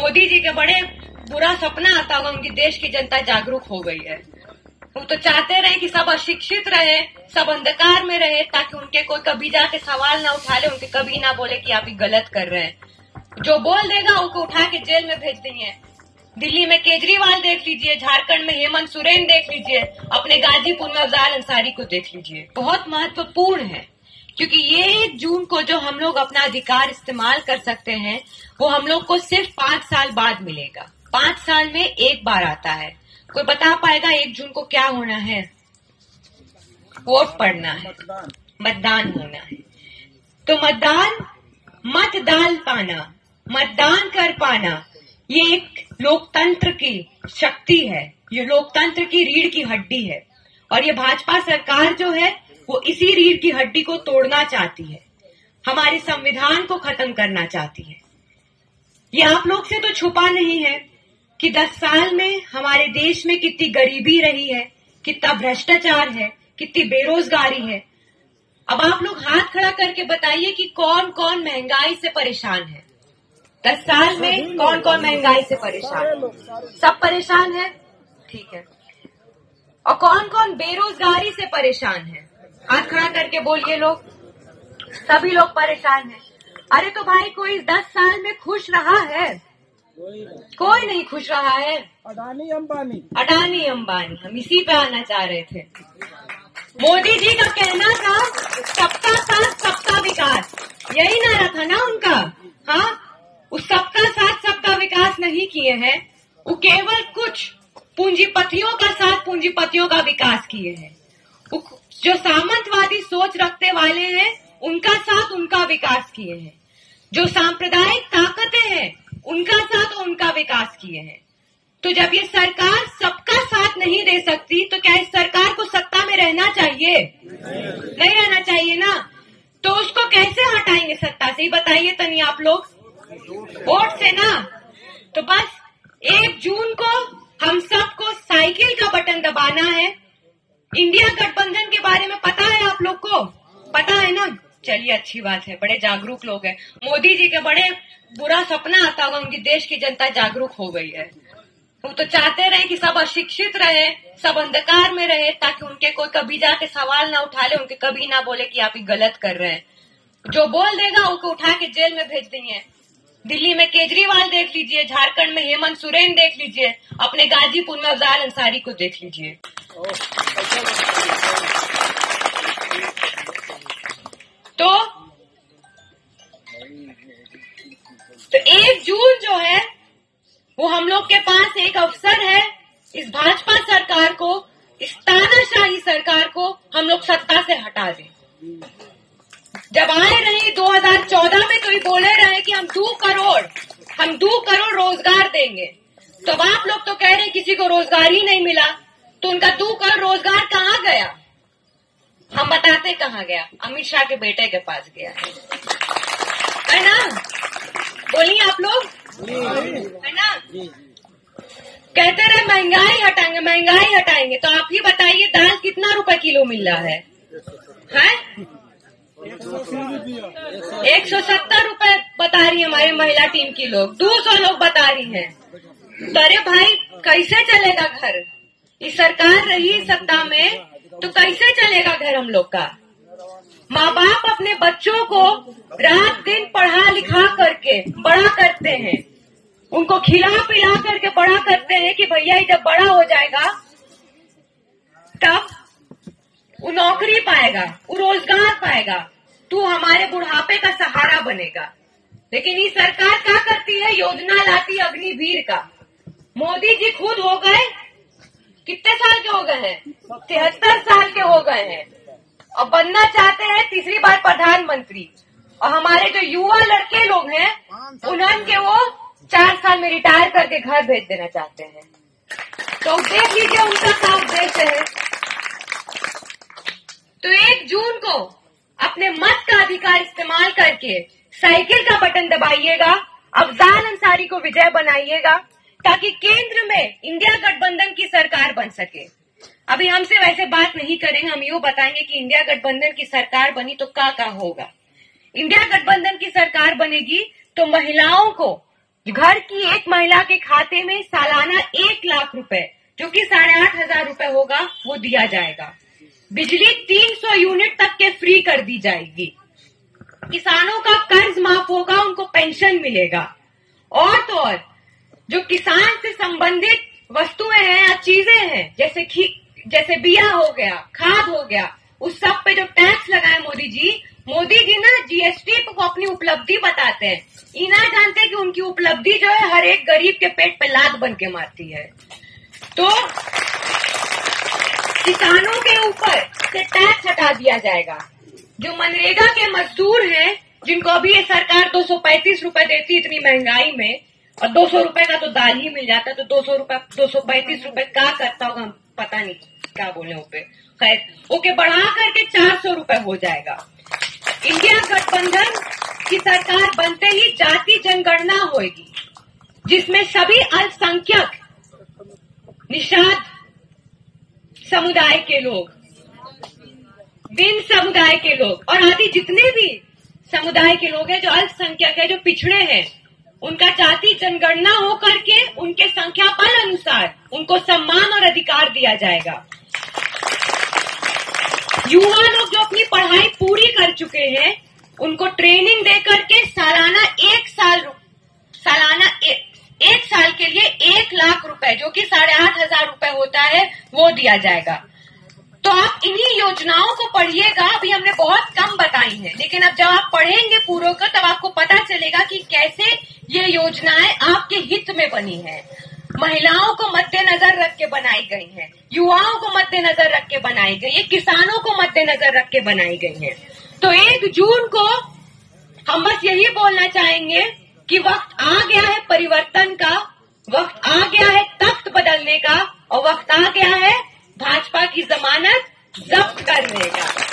मोदी जी के बड़े बुरा सपना आता होगा, उनकी देश की जनता जागरूक हो गई है। वो तो चाहते रहे कि सब अशिक्षित रहे, सब अंधकार में रहे, ताकि उनके कोई कभी जाके सवाल ना उठा ले, उनके कभी ना बोले कि आप ये गलत कर रहे हैं। जो बोल देगा, उनको उठा के जेल में भेज देंगे। दिल्ली में केजरीवाल देख लीजिए, झारखंड में हेमंत सोरेन देख लीजिए, अपने गाजीपुर में अफजाल अंसारी को देख लीजिए। बहुत महत्वपूर्ण है। क्योंकि ये एक जून को जो हम लोग अपना अधिकार इस्तेमाल कर सकते हैं, वो हम लोग को सिर्फ़ पाँच साल बाद मिलेगा। पाँच साल में एक बार आता है। कोई बता पाएगा एक जून को क्या होना है? वोट पड़ना है। मतदान होना है। तो मतदान, मत डाल पाना, मतदान कर पाना, ये एक लोकतंत्र की शक्ति है। ये लोकतंत्र की रीढ़ की हड्डी है। और ये भाजपा सरकार जो है वो इसी रीढ़ की हड्डी को तोड़ना चाहती है। हमारे संविधान को खत्म करना चाहती है। ये आप लोग से तो छुपा नहीं है कि 10 साल में हमारे देश में कितनी गरीबी रही है कितना भ्रष्टाचार है कितनी बेरोजगारी है। अब आप लोग हाथ खड़ा करके बताइए कि कौन कौन महँगाई से परेशान है। दस साल में कौन कौन महँगाई से परेशान सब परेशान है? ठीक है। और कौन कौन बेरोजगारी से परेशान है? हाथ खड़ा करके बोलिए लोग। सभी लोग परेशान हैं। अरे तो भाई कोई दस साल में खुश रहा है? कोई नहीं खुश रहा है। अडानी अंबानी। अडानी अंबानी हम इसी पे आना चाह रहे थे। मोदी जी का कहना था सबका साथ सबका विकास। यही नारा था ना उनका? हाँ उस सबका साथ सबका विकास नहीं किए हैं। वो केवल कुछ पूंजीपतियों का साथ पूंजीपतियों का विकास किए हैं। जो सामंतवादी सोच रखने वाले हैं, उनका साथ उनका विकास किए हैं। जो सांप्रदायिक ताकतें हैं, उनका साथ उनका विकास किए हैं। तो जब ये सरकार सबका साथ नहीं दे सकती तो क्या इस सरकार को सत्ता में रहना चाहिए? नहीं रहना चाहिए ना। तो उसको कैसे हटाएँगे सत्ता से? बताइए तनी आप लोग। वोट से ना। तो बस एक जून को हम सबको साइकिल का बटन दबाना है। इंडिया गठबंधन के बारे में पता है आप लोग को? पता है ना? चलिए, अच्छी बात है। बड़े जागरूक लोग हैं। मोदी जी के बड़े बुरा सपना आता होगा, उनकी देश की जनता जागरूक हो गई है। वो तो चाहते रहे कि सब अशिक्षित रहे, सब अंधकार में रहे, ताकि उनके कोई कभी जाके सवाल ना उठा ले, उनके कभी ना बोले कि आप ये गलत कर रहे हैं। जो बोल देगा, उनको उठा के जेल में भेज देंगे। दिल्ली में केजरीवाल देख लीजिए, झारखंड में हेमंत सोरेन देख लीजिए, अपने गाजीपुर में अफजाल अंसारी को देख लीजिए। तो तो एक जून जो है, वो हम लोग के पास एक अवसर है। इस भाजपा सरकार को, इस तानाशाही सरकार को हम लोग सत्ता से हटा दें। जब आए रहे 2014 में तो ये बोले रहे कि हम दो करोड़, हम दो करोड़ रोज़गार देंगे। तो आप लोग तो कह रहे किसी को रोज़गार ही नहीं मिला। तो उनका दो करोड़ रोज़गार कहाँ गया? हम बताते कहाँ गया? अमित शाह के बेटे के पास गया। है ना? बोलिए आप लोग। है ना? कहते रहे, महँगाई हटाएँगे महँगाई हटाएँगे। तो आप ही बताइए, दाल कितना रुपए किलो मिल रहा है? हैं? एक सौ सत्तर रूपए बता रही है हमारी महिला टीम की लोग। दो सौ लोग बता रही हैं। तो अरे भाई, कैसे चलेगा घर? इस सरकार रही सत्ता में तो कैसे चलेगा घर हम लोग का? माँ बाप अपने बच्चों को रात दिन पढ़ा लिखा करके बड़ा करते हैं। उनको खिला पिला करके बड़ा करते हैं कि भैया जब बड़ा हो जाएगा, तब वो नौकरी पाएगा, वो रोज़गार पाएगा, तू हमारे बुढ़ापे का सहारा बनेगा। लेकिन ये सरकार क्या करती है? योजना लाती अग्निवीर का। मोदी जी खुद हो गए कितने साल के हो गए हैं? तिहत्तर साल के हो गए हैं। और बनना चाहते हैं तीसरी बार प्रधानमंत्री। और हमारे जो युवा लड़के लोग हैं उन्होंने के वो चार साल में रिटायर करके घर भेज देना चाहते हैं। तो देख लीजिए उनका क्या उद्देश्य है। तो एक जून को अपने मत का अधिकार इस्तेमाल करके साइकिल का बटन दबाइएगा अफजान अंसारी को विजय बनाइएगा। ताकि केंद्र में इंडिया गठबंधन की सरकार बन सके। अभी हमसे वैसे बात नहीं करेंगे, हम ये बताएँगे कि इंडिया गठबंधन की सरकार बनी तो क्या क्या होगा। इंडिया गठबंधन की सरकार बनेगी तो महिलाओं को घर की एक महिला के खाते में सालाना एक लाख रुपए, जो कि साढ़े आठ हज़ार रुपए होगा, वो दिया जाएगा। बिजली 300 यूनिट तक के फ्री कर दी जाएगी। किसानों का कर्ज माफ़ होगा, उनको पेंशन मिलेगा। और तो और जो किसान से संबंधित वस्तुएँ हैं या चीज़ें हैं, जैसे जैसे बिया हो गया, खाद हो गया, उस सब पे जो टैक्स लगाए मोदी जी मोदी जी ना जीएसटी को अपनी उपलब्धि बताते हैं। इना जानते हैं कि उनकी उपलब्धि जो है हर एक गरीब के पेट पे लात बन के मारती है। तो किसानों के ऊपर से टैक्स हटा दिया जाएगा। जो मनरेगा के मजदूर हैं, जिनको अभी ये सरकार दो सौ पैंतीस रुपये देती इतनी महँगाई में और दो सौ रुपये का तो दाल ही मिल जाता तो दो सौ रुपये दो सौ पैंतीस रुपये का करता होगा हम, पता नहीं क्या बोले पे। खैर, ओके, बढ़ा करके चार सौ रुपये हो जाएगा। इंडिया गठबंधन की सरकार बनते ही जाति जनगणना होगी जिसमें सभी अल्पसंख्यक, निषाद समुदाय के लोग बिन समुदाय के लोग, और आदि जितने भी समुदाय के लोग हैं, जो अल्पसंख्यक है, जो पिछड़े हैं उनका जाति जनगणना हो करके उनके संख्या बल अनुसार उनको सम्मान और अधिकार दिया जाएगा। युवा लोग जो अपनी पढ़ाई पूरी कर चुके हैं उनको ट्रेनिंग दे करके सालाना एक साल सालाना एक, एक साल के लिए एक लाख रुपए जो कि साढ़े आठ हज़ार रुपए होता है वो दिया जाएगा। तो आप इन्हीं योजनाओं को पढ़िएगा। अभी हमने बहुत कम बताई है। लेकिन अब जब आप पढ़ेंगे पूरों को तब आपको पता चलेगा कि कैसे ये योजनाएँ आपके हित में बनी है। महिलाओं को मद्देनजर रख के बनाई गई हैं, युवाओं को मद्देनजर रख के बनाई गई है। किसानों को मद्देनजर रख के बनाई गई है। तो एक जून को हम बस यही बोलना चाहेंगे कि वक्त आ गया है परिवर्तन का वक्त आ गया है तख्त बदलने का और वक्त आ गया है भाजपा की जमानत जब्त कर का